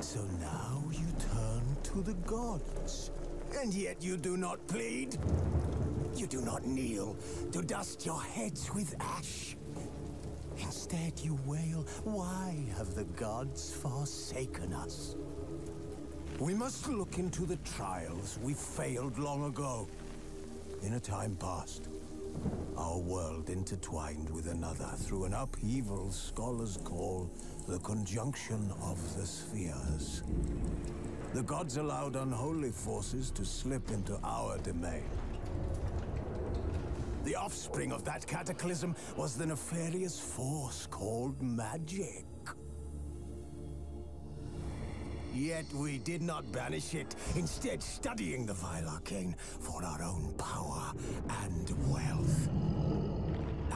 so now you turn to the gods. And yet you do not plead. You do not kneel to dust your heads with ash. Instead, you wail, why have the gods forsaken us? We must look into the trials we failed long ago. In a time past, our world intertwined with another through an upheaval scholars call the conjunction of the spheres. The gods allowed unholy forces to slip into our domain. The offspring of that cataclysm was the nefarious force called magic. Yet we did not banish it, instead studying the vile arcane for our own power and wealth.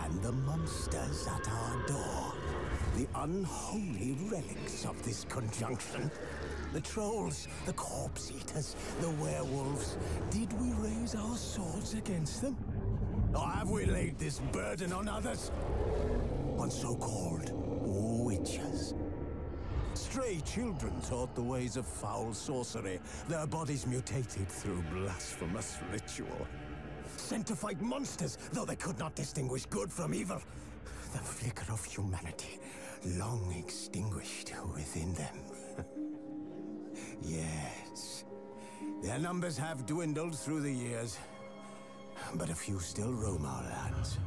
And the monsters at our door, the unholy relics of this conjunction. The trolls, the corpse eaters, the werewolves. Did we raise our swords against them? Or have we laid this burden on others? On so-called witches. Stray children taught the ways of foul sorcery, their bodies mutated through blasphemous ritual. Sent to fight monsters, though they could not distinguish good from evil. The flicker of humanity, long extinguished within them. yes, their numbers have dwindled through the years, but a few still roam our lands,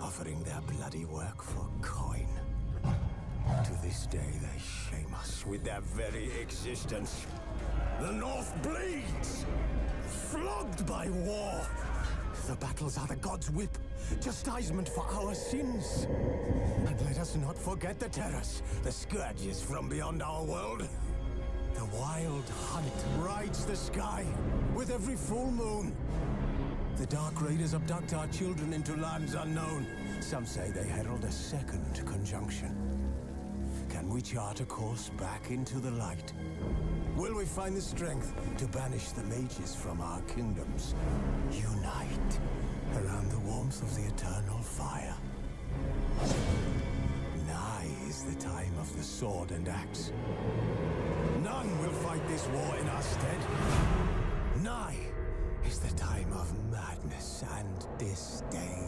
offering their bloody work for coin. To this day, they shame us with their very existence. The North bleeds, flogged by war. The battles are the gods' whip, chastisement for our sins. And let us not forget the terrors, the scourges from beyond our world. The wild hunt rides the sky with every full moon. The Dark Raiders abduct our children into lands unknown. Some say they herald a second conjunction. Can we chart a course back into the light? Will we find the strength to banish the mages from our kingdoms? Unite around the warmth of the eternal fire. Nigh is the time of the sword and axe. None will fight this war in our stead. Nigh is the time of madness and disdain.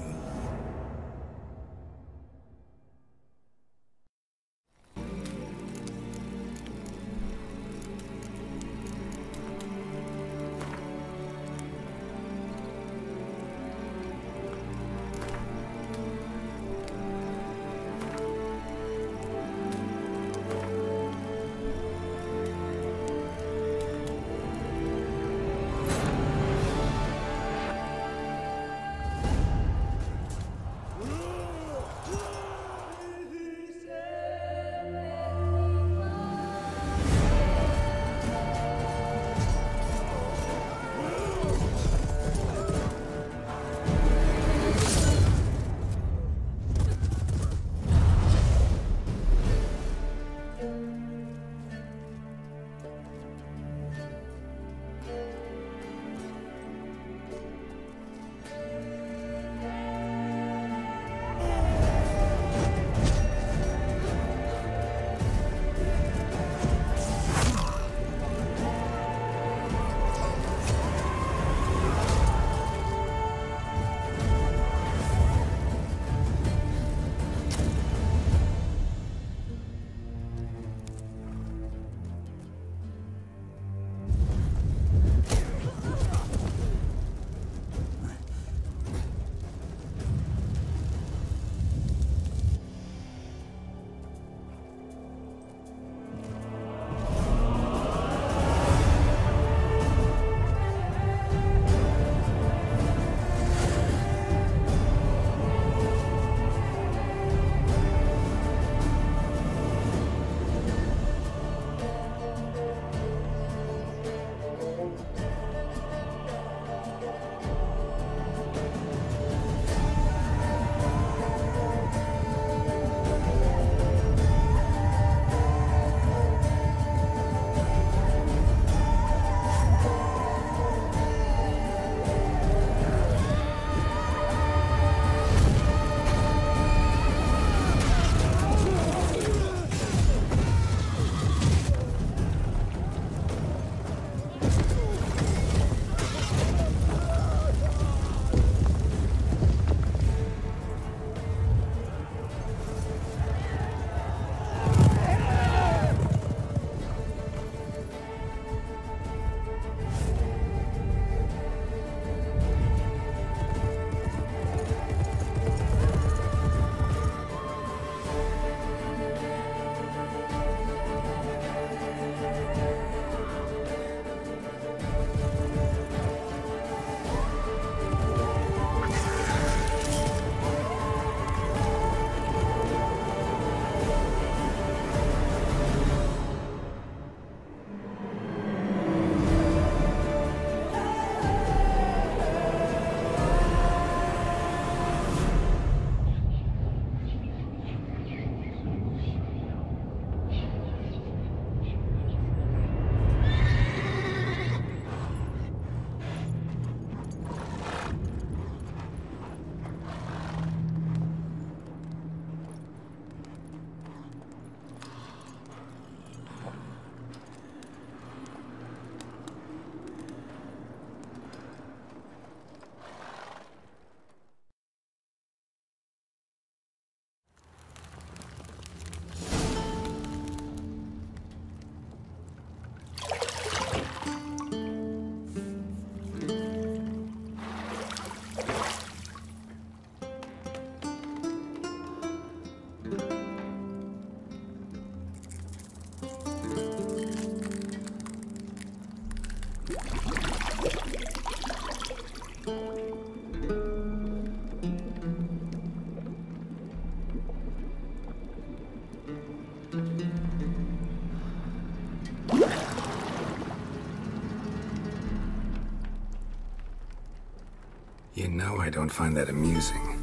Know I don't find that amusing.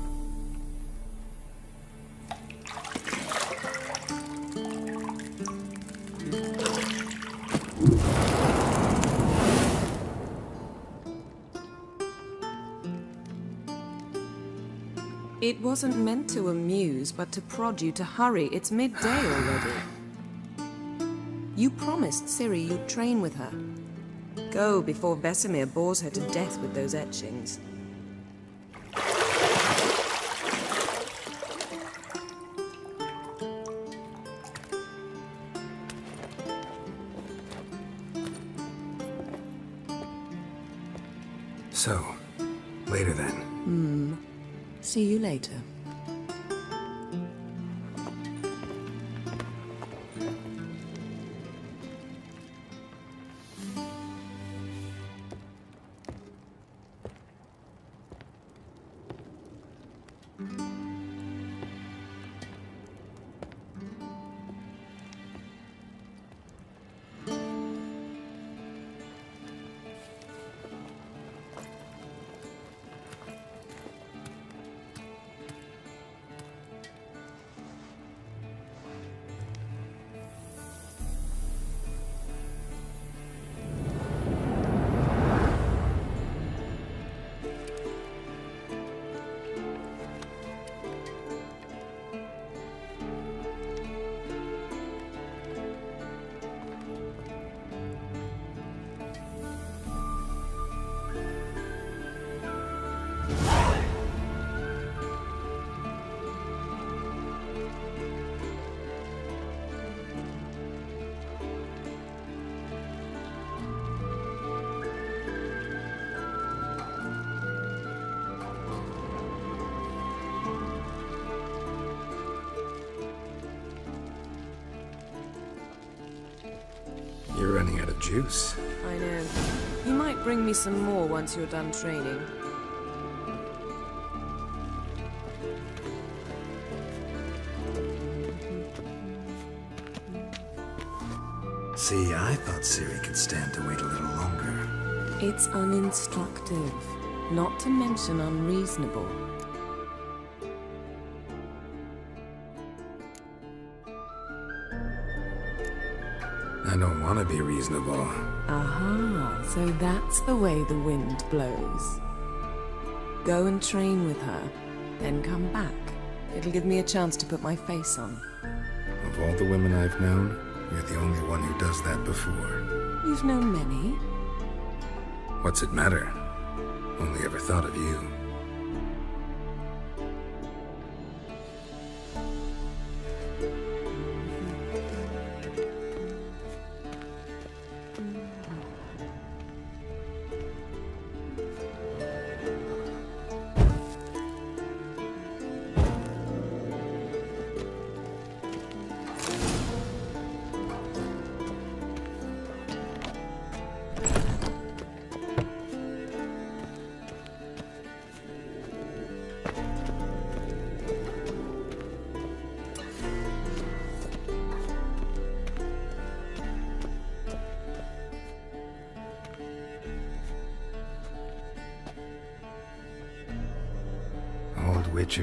It wasn't meant to amuse, but to prod you to hurry. It's midday already. You promised Ciri you'd train with her. Go before Vesemir bores her to death with those etchings. Later. Some more once you're done training. See, I thought Ciri could stand to wait a little longer. It's uninstructive, not to mention unreasonable. I don't want to be reasonable. Aha, so that's the way the wind blows. Go and train with her, then come back. It'll give me a chance to put my face on. Of all the women I've known, you're the only one who does that before. You've known many. What's it matter? Only ever thought of you.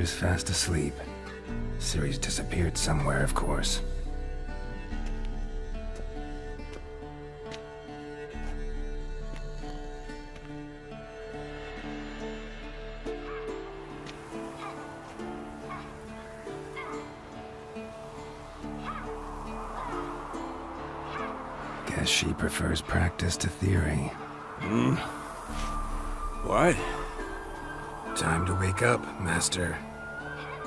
Witcher's fast asleep. Ciri's disappeared somewhere, of course. Guess she prefers practice to theory. Hmm? What? Time to wake up, Master.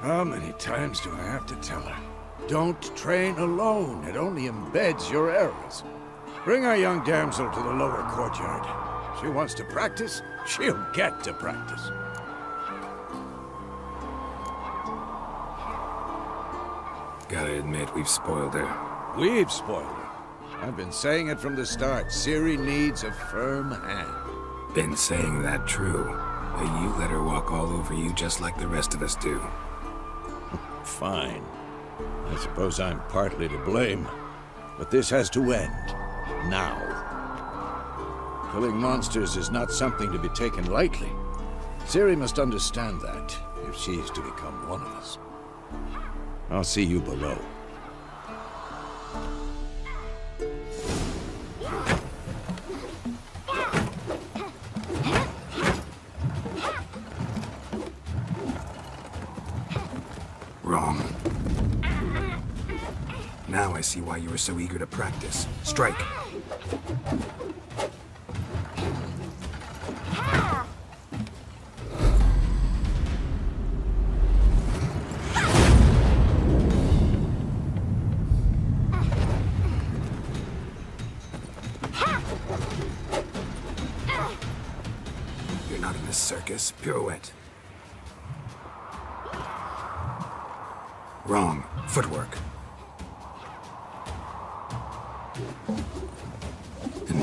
How many times do I have to tell her? Don't train alone. It only embeds your errors. Bring our young damsel to the lower courtyard. She wants to practice, she'll get to practice. Gotta admit, we've spoiled her. We've spoiled her. I've been saying it from the start. Ciri needs a firm hand. Been saying that true. But you let her walk all over you just like the rest of us do. Fine. I suppose I'm partly to blame. But this has to end. Now. Killing monsters is not something to be taken lightly. Ciri must understand that, if she's to become one of us. I'll see you below. See why you were so eager to practice. Strike.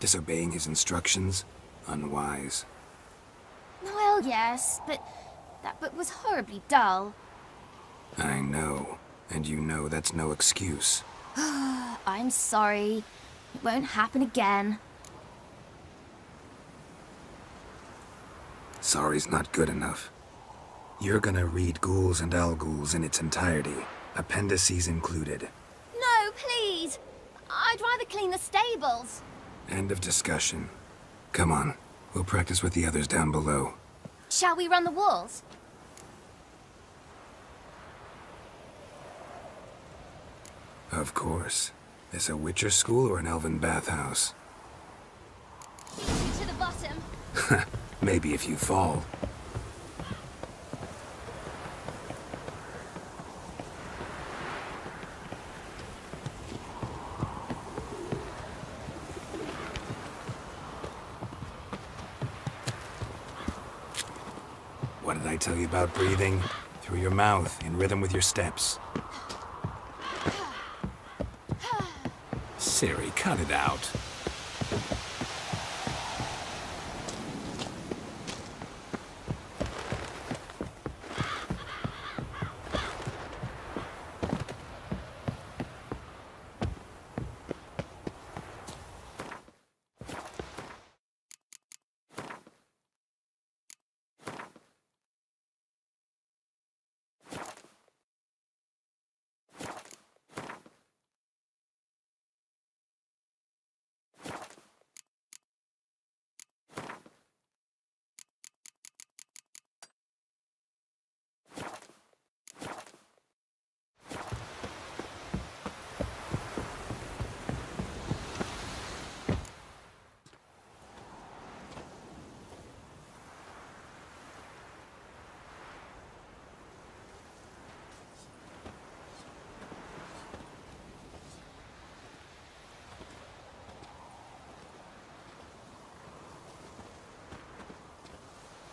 Disobeying his instructions? Unwise. Well, yes, but that book was horribly dull. I know. And you know that's no excuse. I'm sorry. It won't happen again. Sorry's not good enough. You're gonna read Ghouls and Alghouls in its entirety, appendices included. No, please! I'd rather clean the stables. End of discussion. Come on, we'll practice with the others down below. Shall we run the walls? Of course. This a Witcher school or an elven bathhouse? To the bottom. Maybe if you fall. Tell you about breathing? Through your mouth, in rhythm with your steps. Ciri, cut it out.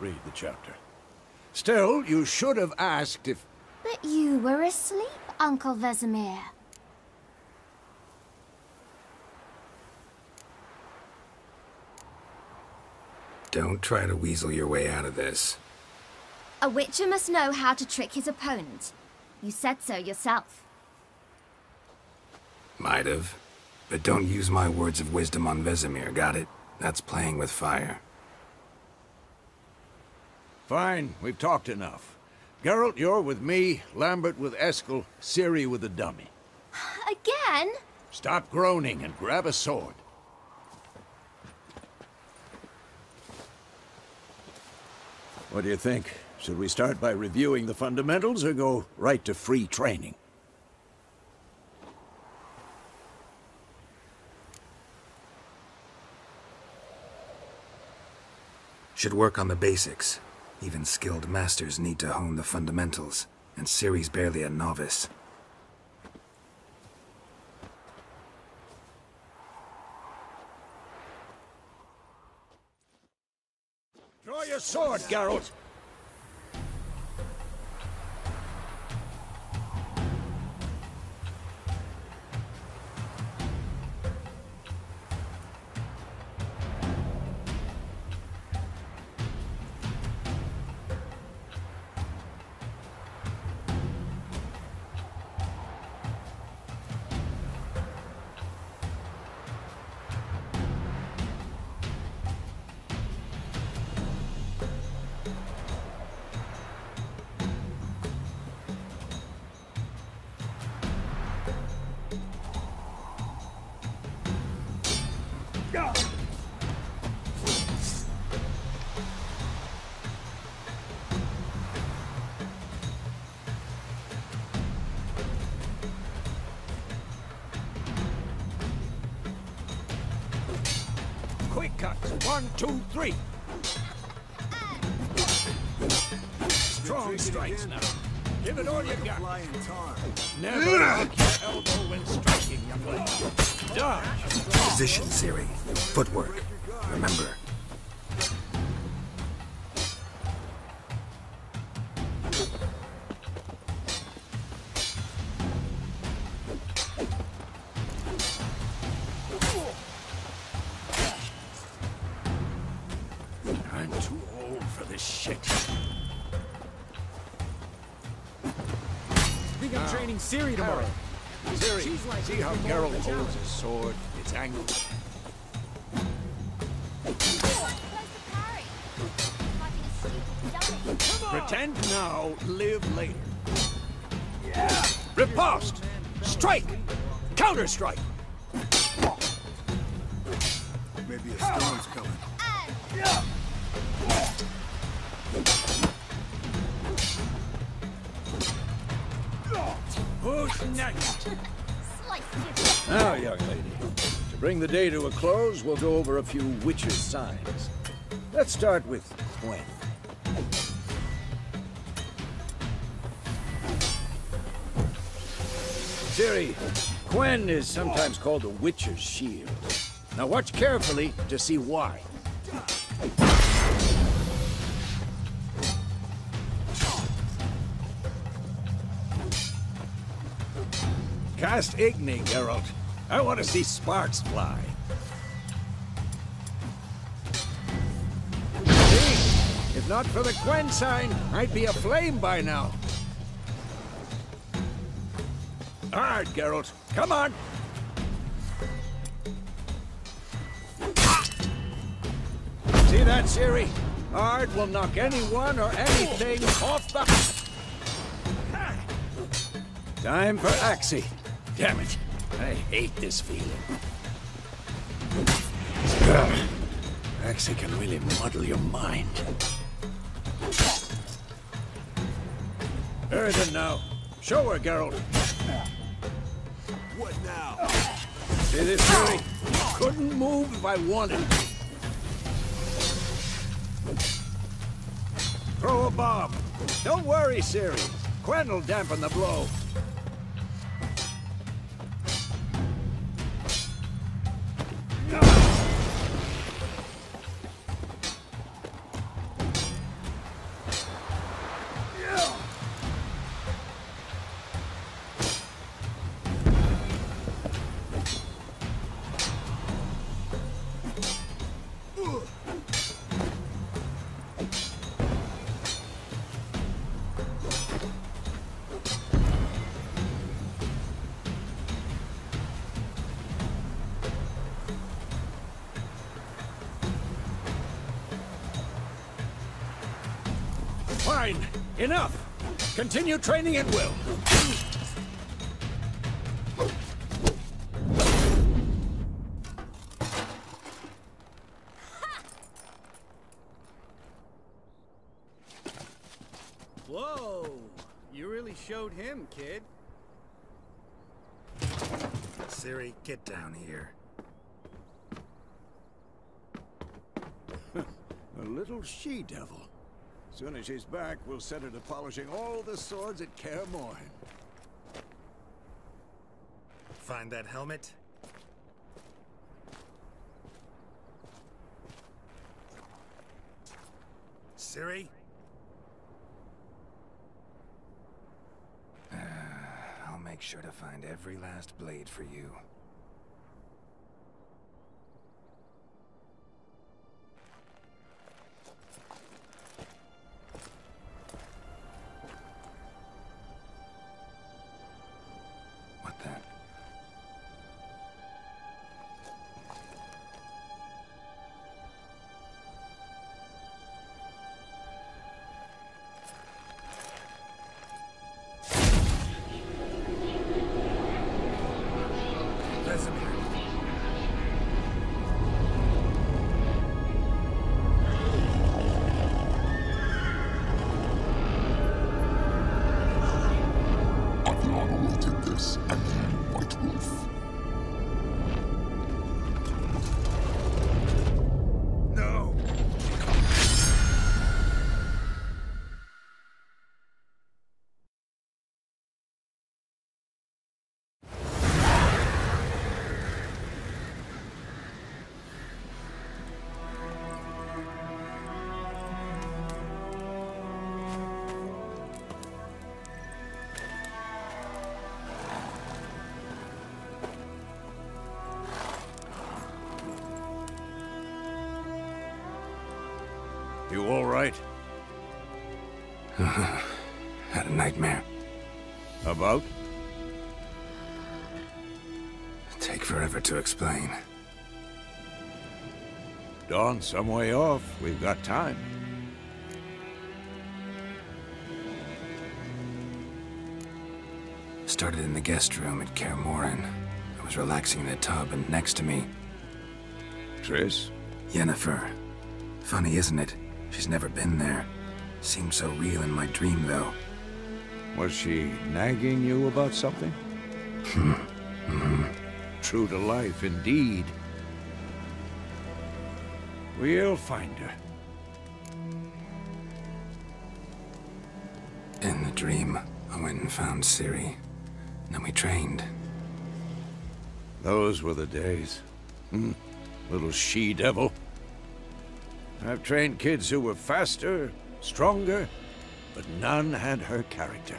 read the chapter. Still, you should have asked if... But you were asleep, Uncle Vesemir. Don't try to weasel your way out of this. A witcher must know how to trick his opponent. You said so yourself. Might have. But don't use my words of wisdom on Vesemir, got it? That's playing with fire. Fine, we've talked enough. Geralt, you're with me, Lambert with Eskel, Ciri with the dummy. Again? Stop groaning and grab a sword. What do you think? Should we start by reviewing the fundamentals or go right to free training? Should work on the basics. Even skilled masters need to hone the fundamentals, and Ciri's barely a novice. Draw your sword, Geralt! Think ah. I'm training Ciri tomorrow. Ciri, She's like see how more Geralt holds his sword? It's angled. Close to parry. Fighting a stupid dummy. Pretend now, live later. Riposte! Strike! Counter strike! Maybe a storm's coming. Who's Now, young lady, to bring the day to a close, we'll go over a few witches' signs. Let's start with Quen. Ciri, Quen is sometimes called the Witcher's Shield. Now watch carefully to see why. Cast Igni, Geralt. I want to see sparks fly. See? If not for the Quen sign, I'd be aflame by now. All right, Geralt. Come on. See that, Ciri? Aard will knock anyone or anything off the... Time for Axii. Damn it. I hate this feeling. Ugh. Axii can really muddle your mind. Yrden now. Show her, Geralt. What now? See this, Ciri? Couldn't move if I wanted. Throw a bomb. Don't worry, Ciri. Quen will dampen the blow. Enough. Continue training at will. Whoa! You really showed him, kid. Ciri, get down here. A little she-devil. Soon as she's back, we'll set her to polishing all the swords at Kaer Morhen. Find that helmet? Ciri? I'll make sure to find every last blade for you. Vesemir. You all right? Had a nightmare. About? Take forever to explain. Dawn some way off. We've got time. Started in the guest room at Kaer Morhen. I was relaxing in a tub, and next to me, Triss? Yennefer. Funny, isn't it? She's never been there. Seemed so real in my dream, though. Was she nagging you about something? True to life, indeed. We'll find her. In the dream, I went and found Ciri. Then we trained. Those were the days. Hmm. Little she-devil. I've trained kids who were faster, stronger, but none had her character.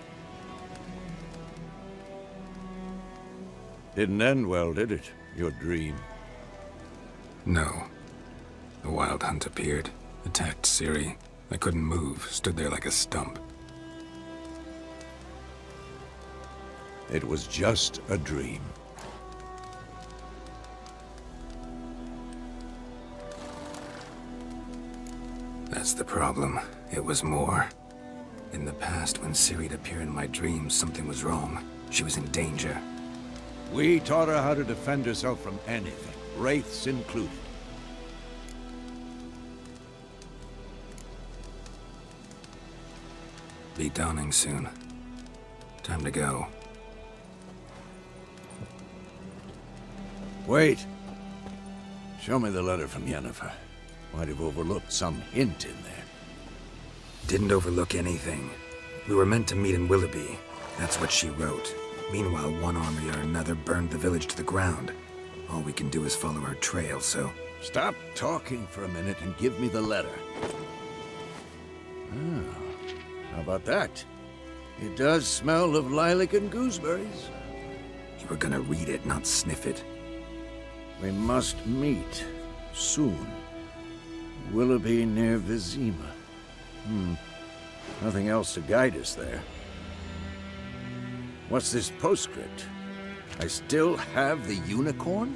Didn't end well, did it? Your dream. No. The Wild Hunt appeared, attacked Ciri. I couldn't move, stood there like a stump. It was just a dream. That's the problem. It was more. In the past, when Ciri'd appear in my dreams, something was wrong. She was in danger. We taught her how to defend herself from anything, wraiths included. Be dawning soon. Time to go. Wait. Show me the letter from Yennefer. Might have overlooked some hint in there. Didn't overlook anything. We were meant to meet in Willoughby. That's what she wrote. Meanwhile, one army or another burned the village to the ground. All we can do is follow her trail, so... Stop talking for a minute and give me the letter. Ah, how about that? It does smell of lilac and gooseberries. You were gonna read it, not sniff it. We must meet. Soon. Willoughby near Vizima. Hmm. Nothing else to guide us there. What's this postscript? I still have the unicorn?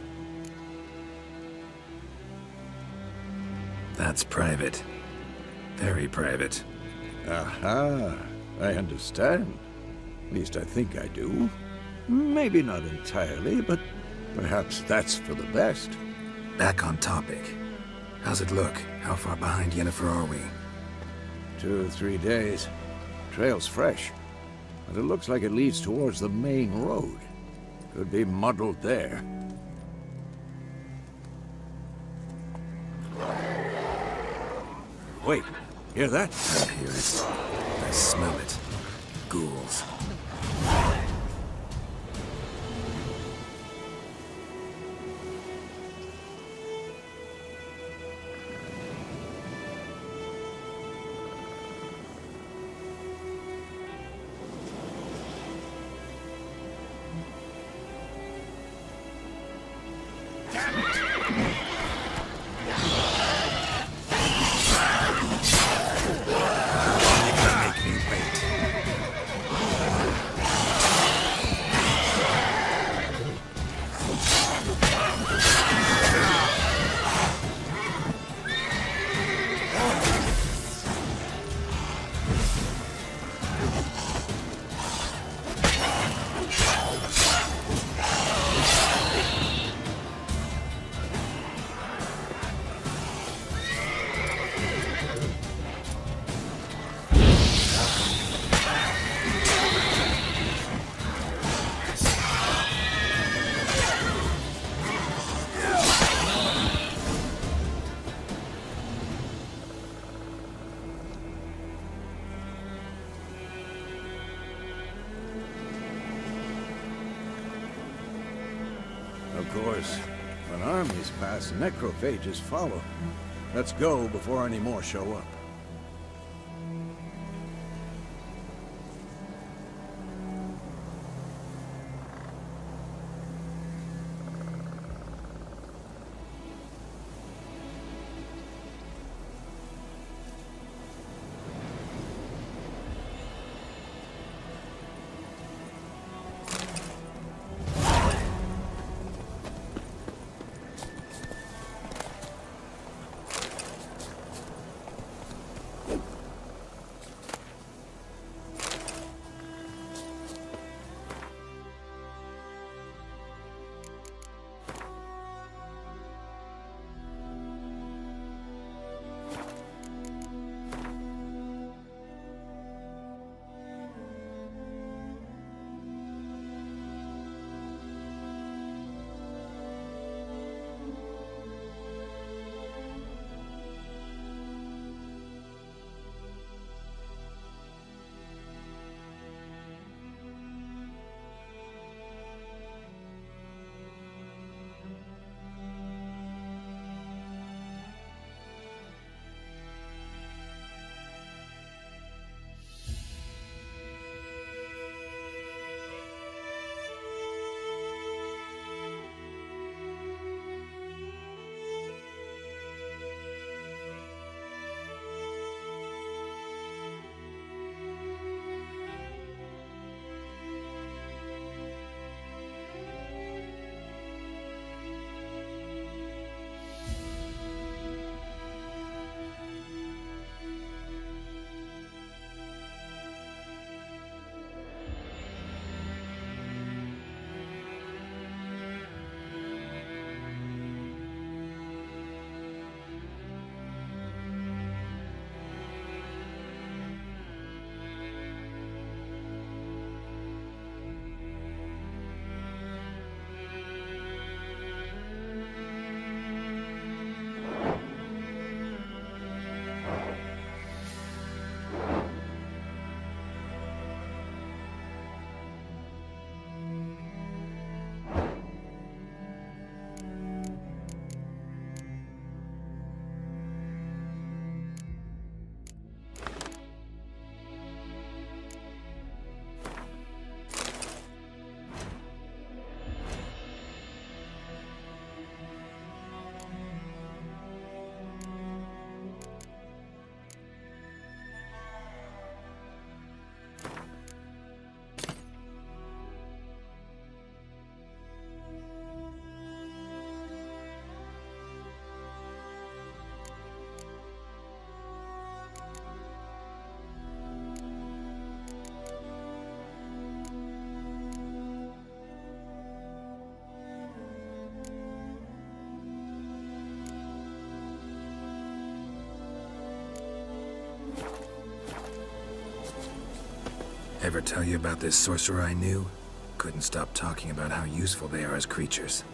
That's private. Very private. Aha, I understand. At least I think I do. Maybe not entirely, but perhaps that's for the best. Back on topic. How's it look? How far behind Yennefer are we? Two or three days. Trail's fresh. But it looks like it leads towards the main road. Could be muddled there. Wait, hear that? I hear it. I smell it. Ghouls. Necrophages follow. Let's go before any more show up. Ever tell you about this sorcerer I knew? Couldn't stop talking about how useful they are as creatures.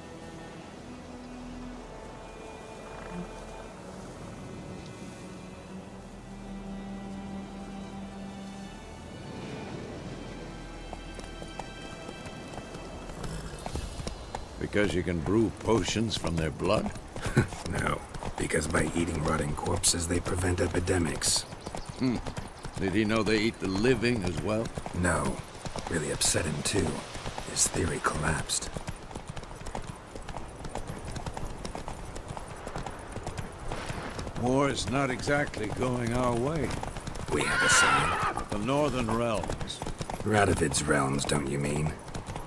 Because you can brew potions from their blood? no, because by eating rotting corpses, they prevent epidemics. Hmm. Did he know they eat the living as well? No. Really upset him, too. His theory collapsed. War is not exactly going our way. We have a sign. The Northern Realms. Radovid's realms, don't you mean?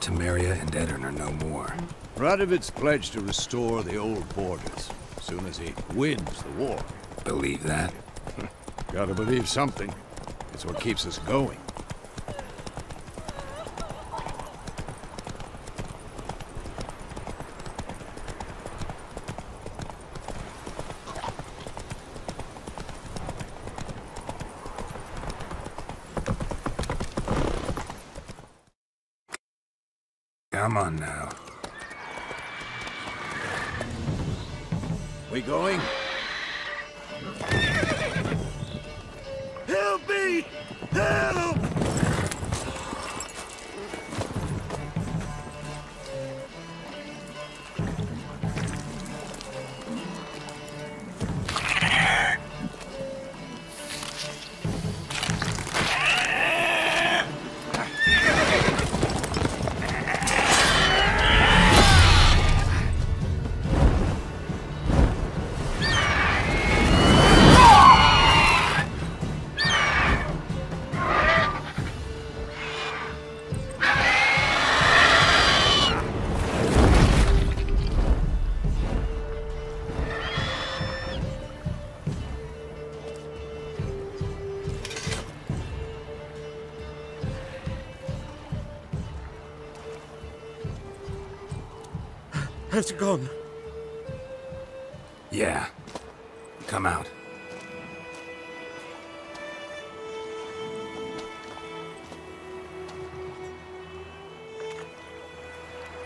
Temeria and Aedirn are no more. Radovid's pledged to restore the old borders, as soon as he wins the war. Believe that? Gotta believe something. It's what keeps us going. Come on now. We going? Help me! Help! Has it gone? Yeah. Come out.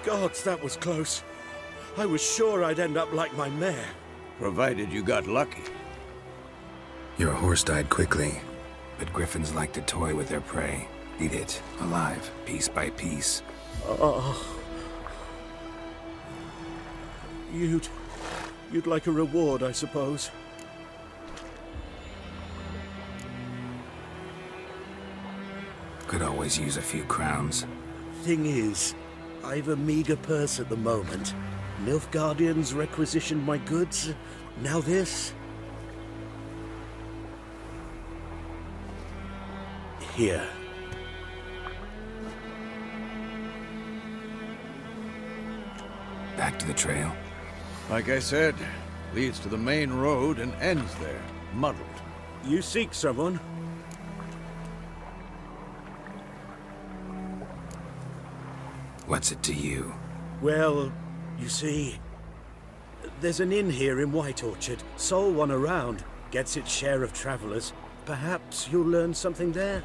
Gods, that was close. I was sure I'd end up like my mare. Provided you got lucky. Your horse died quickly, but griffins like to toy with their prey. Eat it, alive, piece by piece. Oh. You'd... you'd like a reward, I suppose. Could always use a few crowns. Thing is, I've a meager purse at the moment. Nilfgaardians requisitioned my goods. Now this. Here. Back to the trail. Like I said, leads to the main road and ends there, muddled. You seek someone? What's it to you? Well, you see, there's an inn here in White Orchard. Sole one around. Gets its share of travelers. Perhaps you'll learn something there?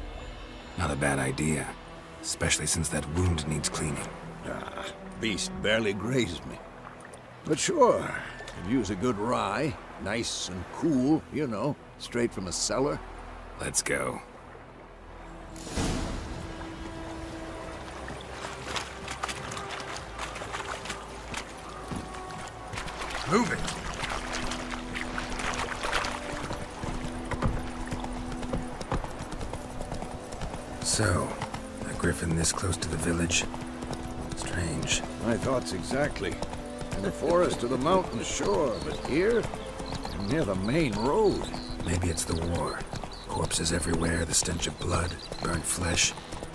Not a bad idea. Especially since that wound needs cleaning. Ah, beast barely grazed me. But sure, could use a good rye. Nice and cool, you know, straight from a cellar. Let's go. Move it! So, a griffin this close to the village? Strange. My thoughts exactly. In the forest or the mountain shore, but here? Near the main road. Maybe it's the war. Corpses everywhere, the stench of blood, burnt flesh.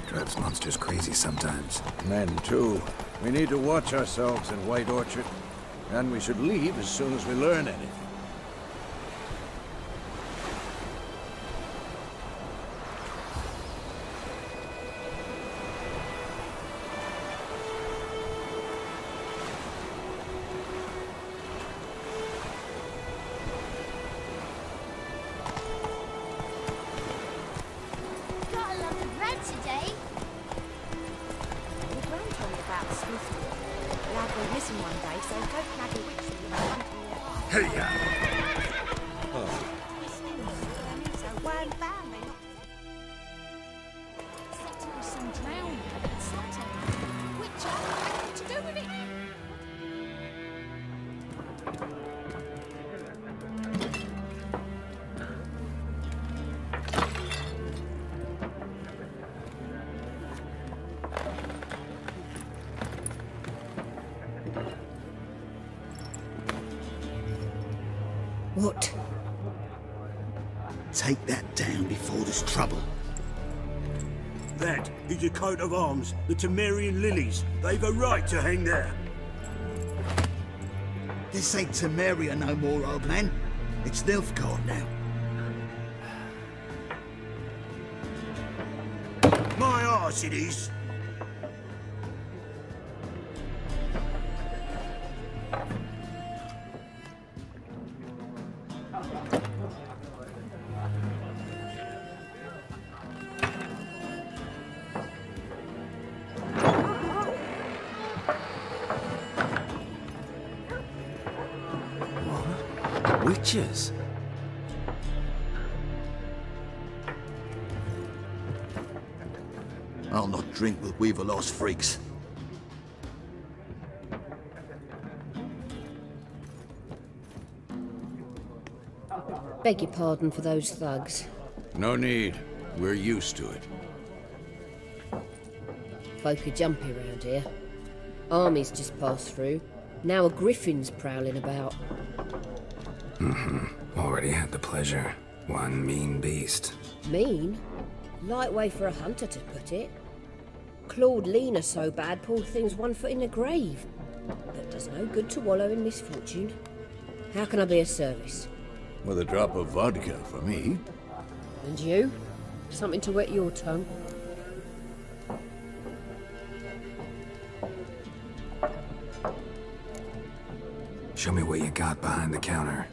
Drives monsters crazy sometimes. Men, too. We need to watch ourselves in White Orchard. And we should leave as soon as we learn anything. What? Take that down before there's trouble. That is a coat of arms, the Temerian lilies. They've a right to hang there. This ain't Temeria no more, old man. It's Nilfgaard now. My arse it is. With Weaverlost freaks. Beg your pardon for those thugs. No need. We're used to it. Folk are jumpy round here. Armies just passed through. Now a griffin's prowling about. Mm-hmm. Already had the pleasure. One mean beast. Mean? Light way for a hunter to put it. Clawed Lena so bad, poor thing's one foot in the grave. But does no good to wallow in misfortune. How can I be of service? With a drop of vodka for me. And you? Something to wet your tongue? Show me what you got behind the counter.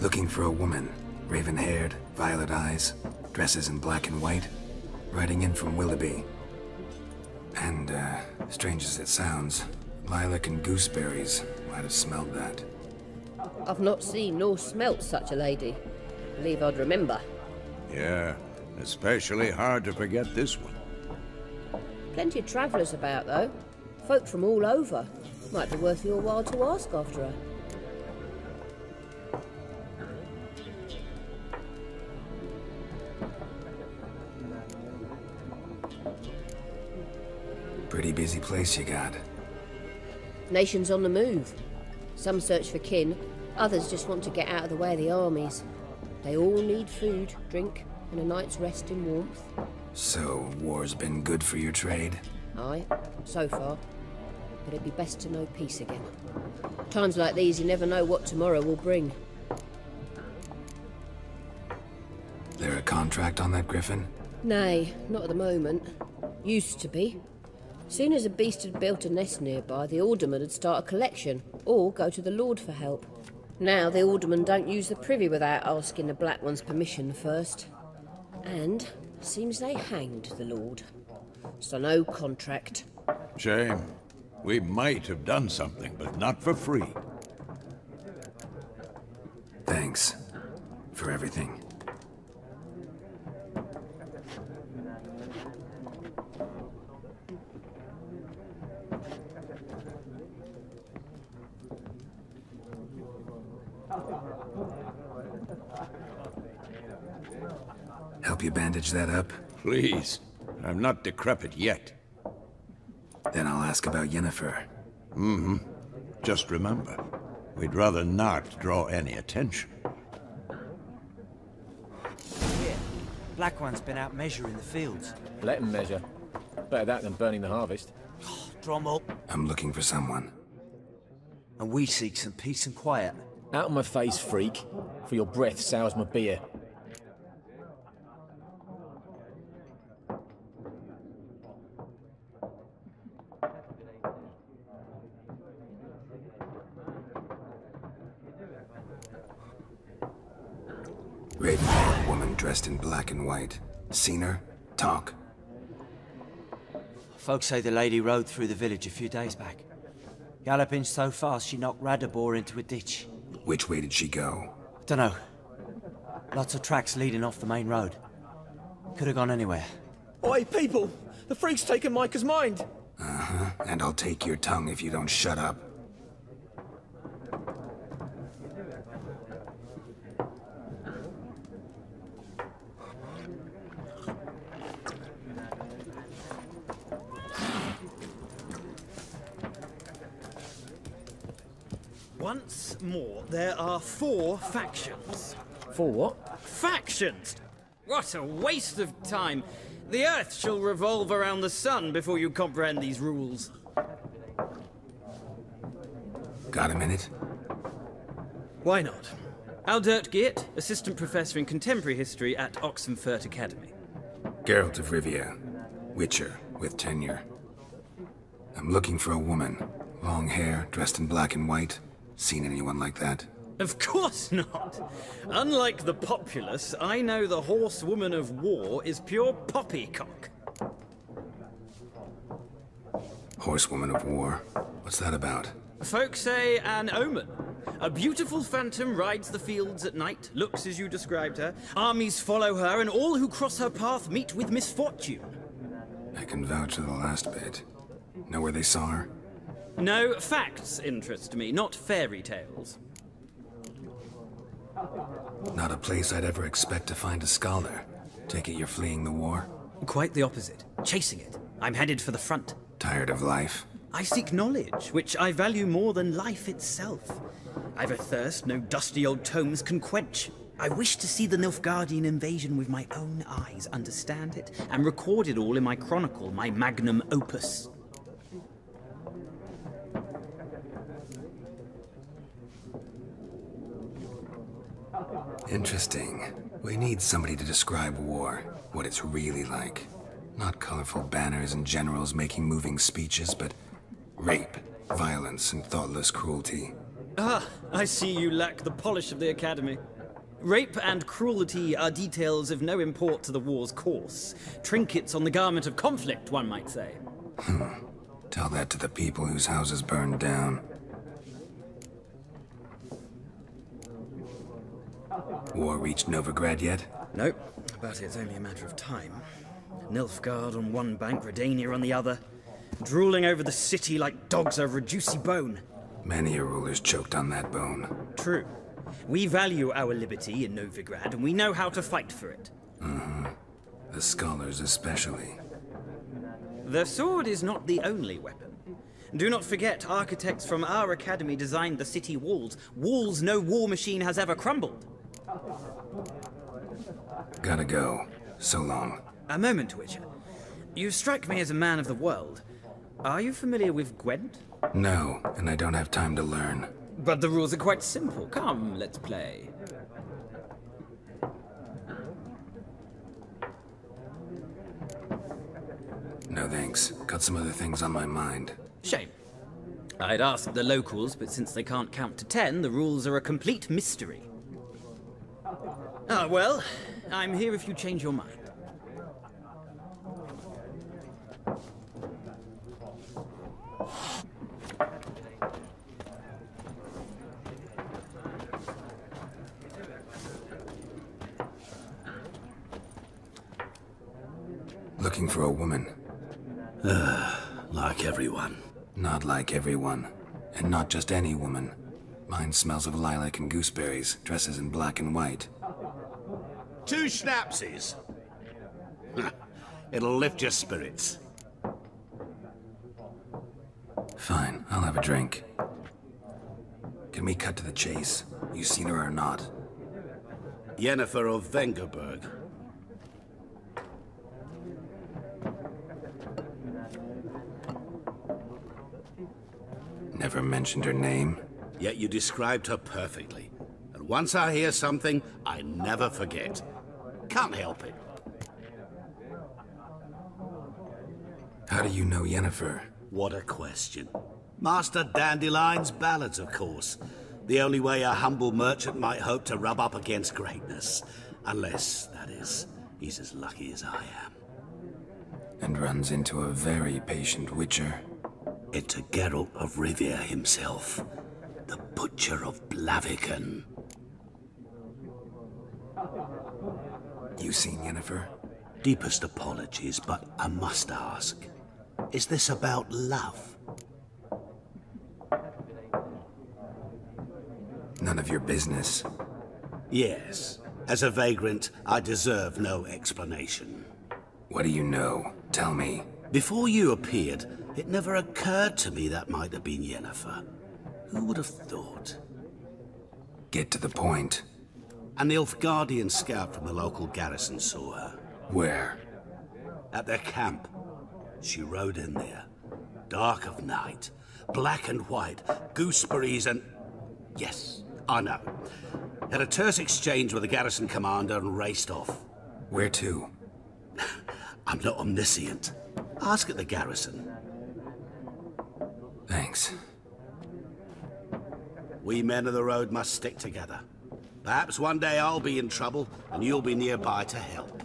Looking for a woman. Raven haired, violet eyes, dresses in black and white. Riding in from Willoughby. And, uh, strange as it sounds, lilac and gooseberries might have smelled that. I've not seen nor smelt such a lady. Believe I'd remember. Yeah, especially hard to forget this one. Plenty of travellers about, though. Folk from all over. Might be worth your while to ask after her. Place you got. Nations on the move. Some search for kin, others just want to get out of the way of the armies. They all need food, drink, and a night's rest in warmth. So, war's been good for your trade? Aye, so far. But it'd be best to know peace again. Times like these, you never know what tomorrow will bring. There a contract on that griffin? Nay, not at the moment. Used to be. Soon as a beast had built a nest nearby, the alderman would start a collection, or go to the lord for help. Now the aldermen don't use the privy without asking the black one's permission first. And seems they hanged the lord. So no contract. Shame. We might have done something, but not for free. Thanks. For everything. Help that up? Please. I'm not decrepit yet. Then I'll ask about Yennefer. Mm-hmm. Just remember, we'd rather not draw any attention. Here, Black One's been out measuring the fields. Let him measure. Better that than burning the harvest. Drum up. I'm looking for someone. And we seek some peace and quiet. Out of my face, freak, for your breath sours my beer. Ravenhair, woman dressed in black and white. Seen her? Talk. Folks say the lady rode through the village a few days back. Galloping so fast she knocked Radabor into a ditch. Which way did she go? Dunno. Lots of tracks leading off the main road. Could have gone anywhere. Oi, people! The freak's taken Micah's mind! Uh-huh. And I'll take your tongue if you don't shut up. Once more, there are four factions. Four what? Factions! What a waste of time! The Earth shall revolve around the sun before you comprehend these rules. Got a minute? Why not? Aldert Geert, Assistant Professor in Contemporary History at Oxenfurt Academy. Geralt of Rivia. Witcher, with tenure. I'm looking for a woman. Long hair, dressed in black and white. Seen anyone like that? Of course not! Unlike the populace, I know the horsewoman of war is pure poppycock. Horsewoman of war. What's that about? Folk say an omen. A beautiful phantom rides the fields at night, looks as you described her. Armies follow her, and all who cross her path meet with misfortune. I can vouch for the last bit. Know where they saw her? No, facts interest me, not fairy tales. Not a place I'd ever expect to find a scholar. Take it you're fleeing the war? Quite the opposite. Chasing it. I'm headed for the front. Tired of life? I seek knowledge, which I value more than life itself. I've a thirst no dusty old tomes can quench. I wish to see the Nilfgaardian invasion with my own eyes, understand it, and record it all in my chronicle, my magnum opus. Interesting. We need somebody to describe war, what it's really like. Not colorful banners and generals making moving speeches, but rape, violence, and thoughtless cruelty. Ah, I see you lack the polish of the Academy. Rape and cruelty are details of no import to the war's course. Trinkets on the garment of conflict, one might say. Tell that to the people whose houses burned down. War reached Novigrad yet? Nope, but it's only a matter of time. Nilfgaard on one bank, Redania on the other, drooling over the city like dogs over a juicy bone. Many a ruler's choked on that bone. True. We value our liberty in Novigrad, and we know how to fight for it. Mm-hmm. The scholars especially. The sword is not the only weapon. Do not forget, architects from our academy designed the city walls. Walls no war machine has ever crumbled. Gotta go. So long. A moment, Witcher. You strike me as a man of the world. Are you familiar with Gwent? No, and I don't have time to learn. But the rules are quite simple. Come, let's play. No thanks. Got some other things on my mind. Shame. I'd ask the locals, but since they can't count to ten, the rules are a complete mystery. Ah, well, I'm here if you change your mind. Looking for a woman. like everyone. Not like everyone. And not just any woman. Mine smells of lilac and gooseberries, dresses in black and white. Two schnapsies. It'll lift your spirits. Fine, I'll have a drink. Can we cut to the chase? You seen her or not? Yennefer of Vengerberg. Never mentioned her name. Yet you described her perfectly. And once I hear something, I never forget. Can't help it. How do you know Yennefer? What a question. Master Dandelion's ballads, of course. The only way a humble merchant might hope to rub up against greatness. Unless, that is, he's as lucky as I am. And runs into a very patient witcher. Into Geralt of Rivia himself. The Butcher of Blaviken. You seen Yennefer? Deepest apologies, but I must ask. Is this about love? None of your business. Yes. As a vagrant, I deserve no explanation. What do you know? Tell me. Before you appeared, it never occurred to me that might have been Yennefer. Who would have thought? Get to the point. An Nilfgaardian scout from the local garrison saw her. Where? At their camp. She rode in there. Dark of night. Black and white. Gooseberries and... Yes, I know. Had a terse exchange with the garrison commander and raced off. Where to? I'm not omniscient. Ask at the garrison. Thanks. We men of the road must stick together. Perhaps one day I'll be in trouble and you'll be nearby to help.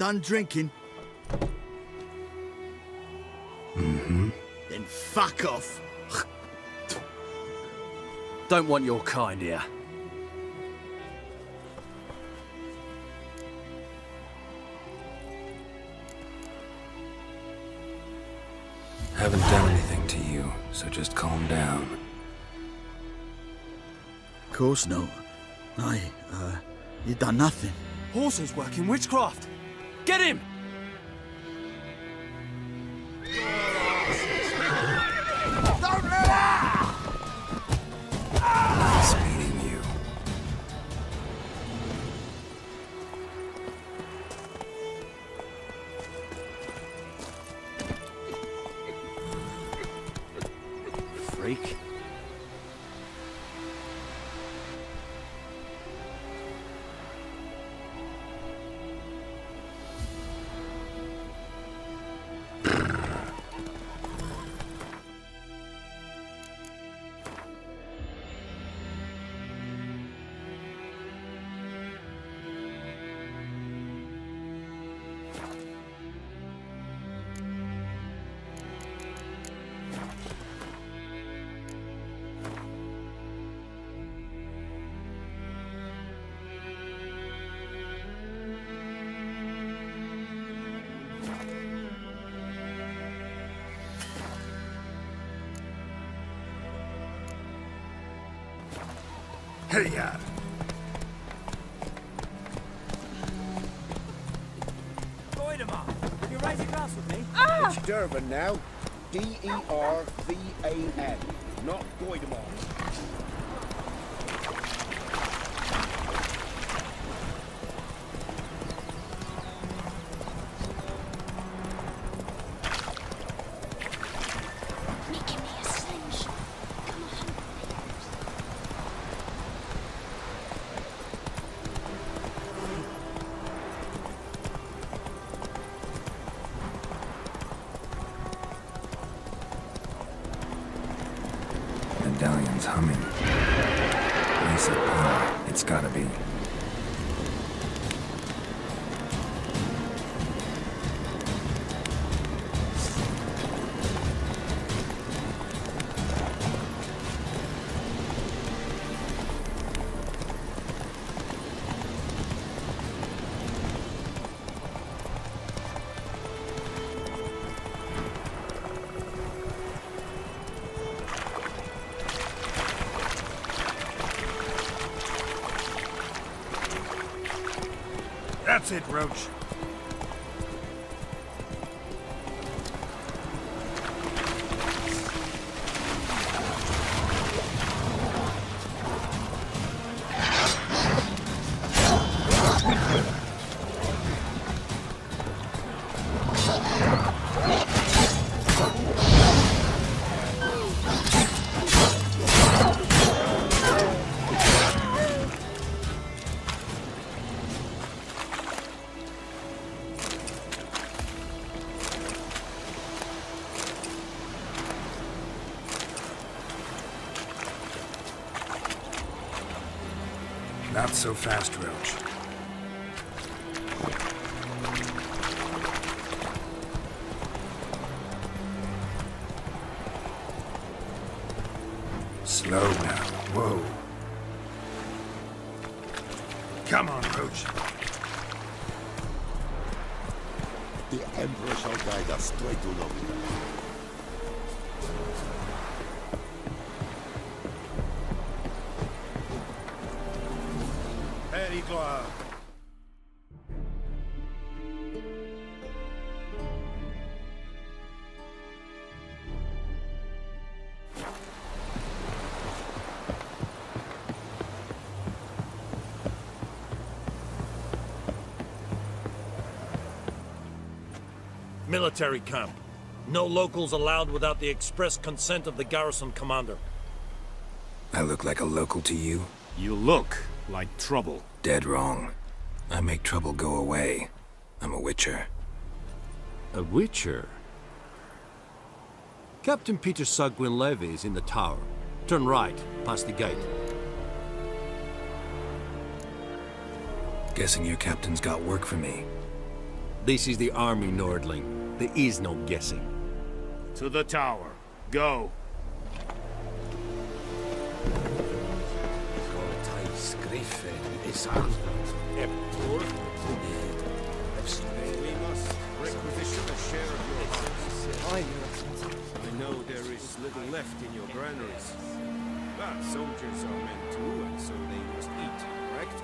Done drinking? Mm-hmm. Then fuck off. Don't want your kind here. Haven't done anything to you, so just calm down. Of course not. I, uh, you done nothing. Horses working witchcraft. Get him! Raise a glass with me? Ah! It's Durban now. D-E-R-V-A-N, not Goidemar. That's so fast, Roach. Slow now. Whoa. Come on, Roach. The Emperor shall guide us straight to Novita. Military camp. No locals allowed without the express consent of the garrison commander. I look like a local to you? You look like trouble. Dead wrong. I make trouble go away. I'm a witcher. A witcher? Captain Peter Saar Gwynleve is in the tower. Turn right, past the gate. Guessing your captain's got work for me. This is the army, Nordling. There is no guessing. To the tower. Go. We must requisition a share of your I know there is little left in your granaries. But soldiers are men too, and so they must eat, correct?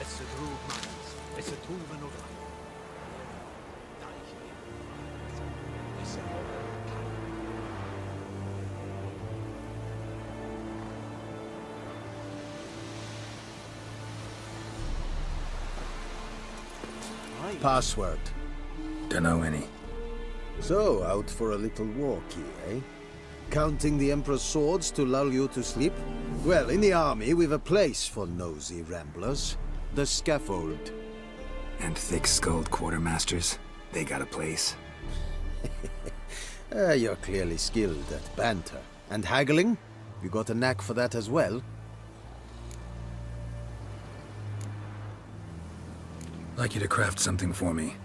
Es ist Ruhe, Mann. Es ist Ruhe, Mann. Password. Dunno any. So, out for a little walkie, eh? Counting the Emperor's swords to lull you to sleep? Well, in the army, we've a place for nosy ramblers. The scaffold. And thick-skulled quartermasters? They got a place. Ah, you're clearly skilled at banter. And haggling? You got a knack for that as well? Like you to craft something for me.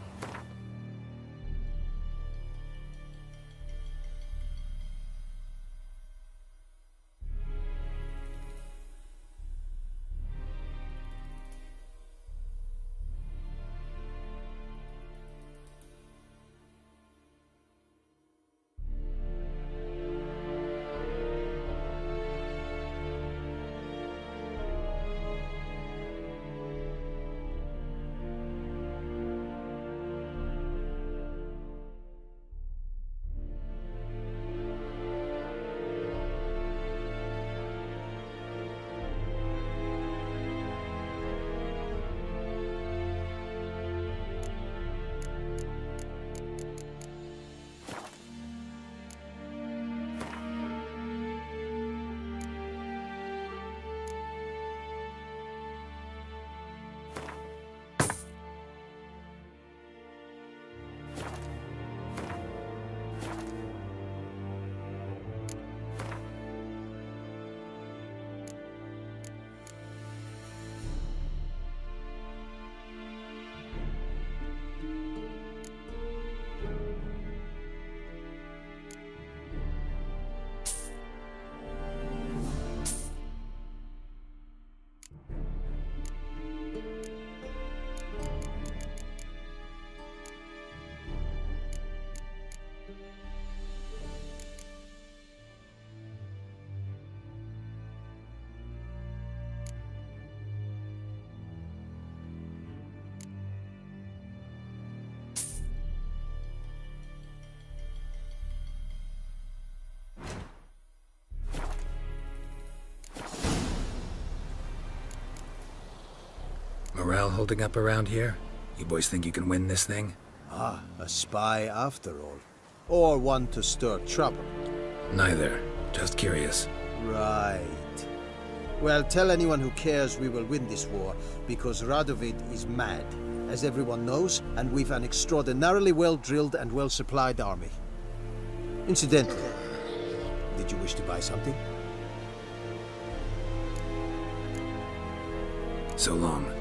Morale holding up around here? You boys think you can win this thing? Ah, a spy after all. Or one to stir trouble. Neither. Just curious. Right. Well, tell anyone who cares we will win this war, because Radovid is mad, as everyone knows, and we've an extraordinarily well-drilled and well-supplied army. Incidentally, did you wish to buy something? So long.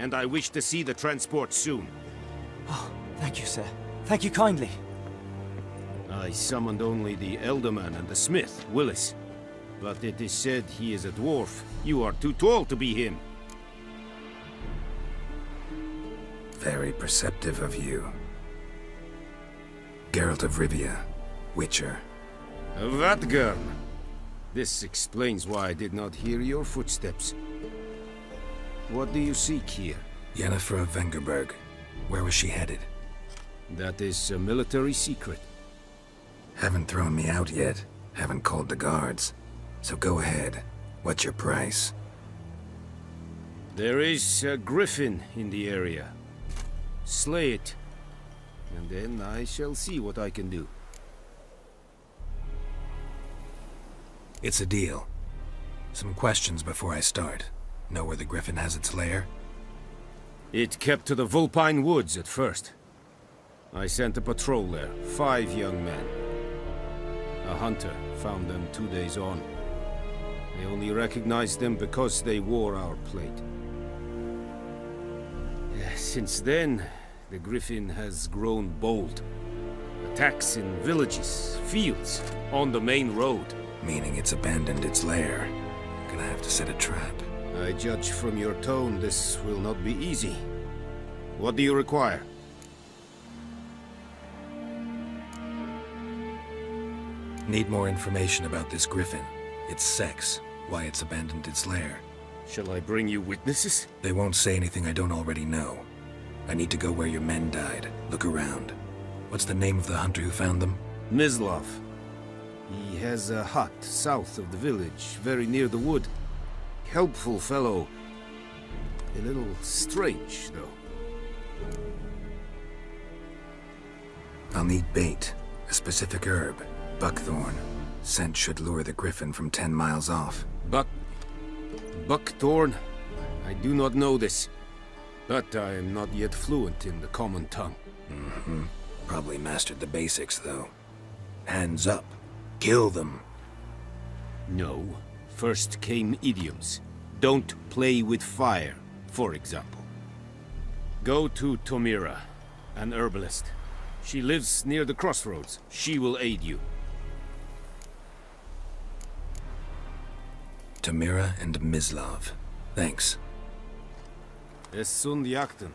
and I wish to see the transport soon. Oh, thank you, sir. Thank you kindly. I summoned only the ealdorman and the smith, Willis. But it is said he is a dwarf. You are too tall to be him. Very perceptive of you. Geralt of Rivia, Witcher. Vatt'ghern! This explains why I did not hear your footsteps. What do you seek here? Yennefer of Vengerberg. Where was she headed? That is a military secret. Haven't thrown me out yet. Haven't called the guards. So go ahead. What's your price? There is a griffin in the area. Slay it. And then I shall see what I can do. It's a deal. Some questions before I start. Know where the griffin has its lair? It kept to the Vulpine Woods at first. I sent a patrol there, five young men. A hunter found them two days on. They only recognized them because they wore our plate. Since then, the Griffin has grown bold. Attacks in villages, fields, on the main road. Meaning it's abandoned its lair. Gonna have to set a trap. I judge from your tone this will not be easy. What do you require? Need more information about this griffin. Its sex, why it's abandoned its lair. Shall I bring you witnesses? They won't say anything I don't already know. I need to go where your men died. Look around. What's the name of the hunter who found them? Mislav. He has a hut south of the village, very near the wood. Helpful fellow. A little strange, though. I'll need bait. A specific herb. Buckthorn. Scent should lure the griffin from ten miles off. Buck... Buckthorn? I do not know this. But I am not yet fluent in the common tongue. Mm-hmm. Probably mastered the basics, though. Hands up. Kill them. No. First came idioms. Don't play with fire. for example. Go to Tomira, an herbalist. She lives near the crossroads. She will aid you. Tomira and Mislav. Thanks. Es Yachten.